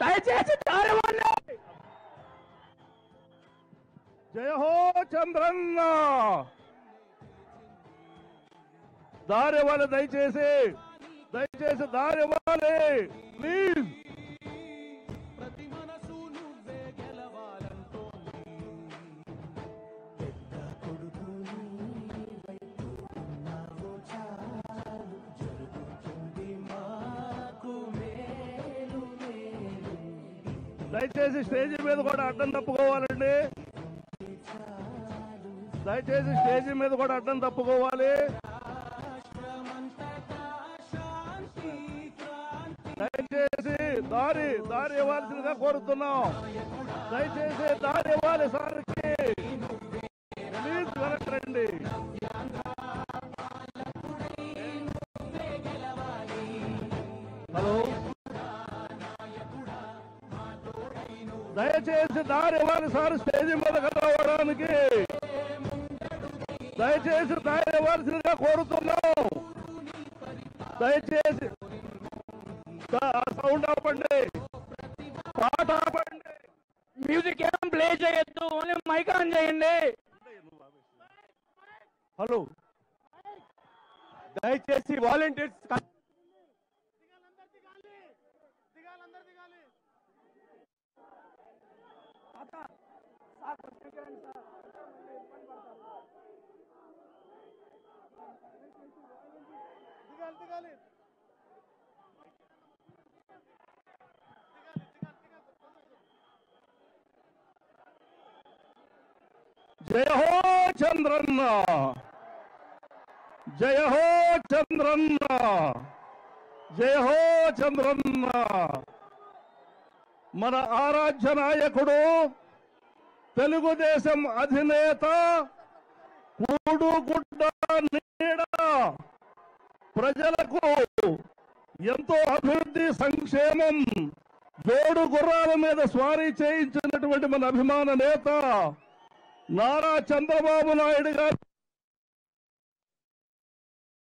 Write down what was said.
దయచేసి దారి ఇవ్వండి జయ హో చంద్రన్న దారి ఇవ్వాలి దయచేసి దయచేసి దారి ఇవ్వాలి ప్లీజ్ దయచేసి స్టేజీ మీద కూడా అడ్డం తప్పుకోవాలండి. దయచేసి స్టేజ్ మీద కూడా అడ్డం తప్పుకోవాలి. దయచేసి దారి దారి ఇవ్వాల్సిందిగా కోరుతున్నాం. దయచేసి దారి ఇవ్వాలి సార్కి. ప్లీజ్ వెనక్కి రండి. దయచేసి దారి ఇవ్వాలి సార్ స్టేజ్ మీద రావడానికి దయచేసి దారి ఇవ్వాల్సిందిగా కోరుతున్నాం. దయచేసి సౌండ్ ఆపండి. పాట ఆపండి. మ్యూజిక్ ఏం ప్లే చేయొద్దు ఓన్లీ మైక్ ఆన్ చేయండి. హలో. దయచేసి వాలంటీర్స్ జయ హో చంద్రన్న జయ హో చంద్రన్న జయ హో చంద్రన్న మన ఆరాధ్య నాయకుడు తెలుగుదేశం అధినేత కూడుగుడ్డ నీడ. ప్రజలకు ఎంతో అభివృద్ధి సంక్షేమం జోడు గుర్రాల మీద స్వారీ చేయించినటువంటి మన అభిమాన నేత నారా చంద్రబాబు నాయుడు గారు